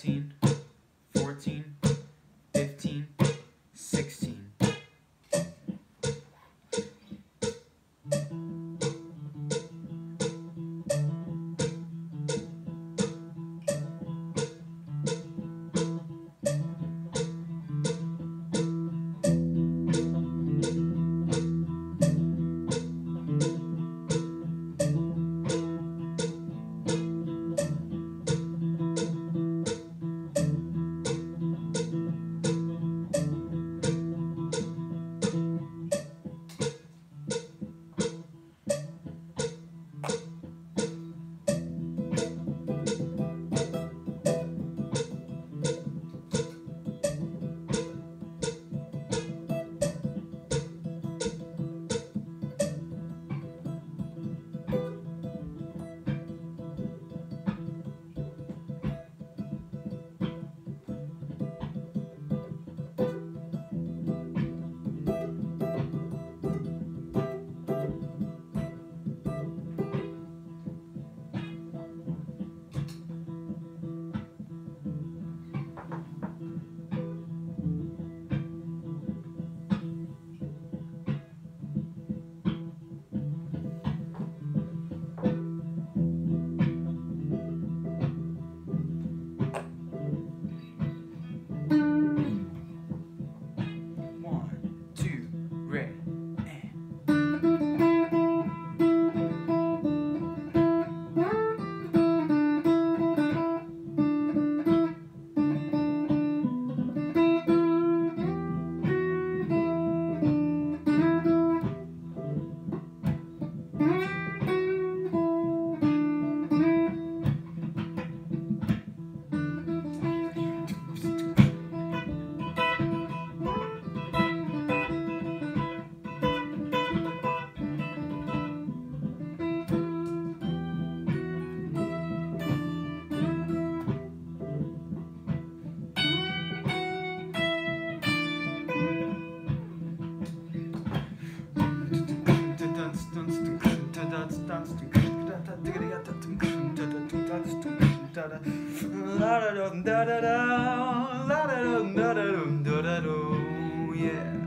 Seen. la da da da da da da da da da da da da